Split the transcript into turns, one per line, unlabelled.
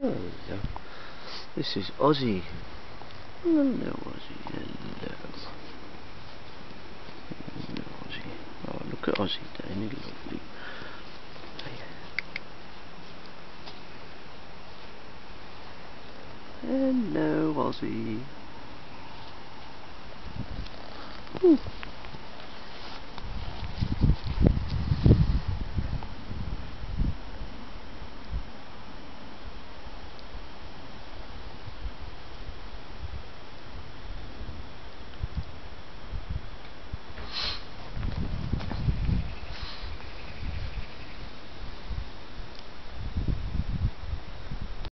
There we go. This is Ozzy. Hello, Ozzy. Hello. Hello, Ozzy. Oh, look at there, isn't he lovely. Hello, Ozzy. Ooh.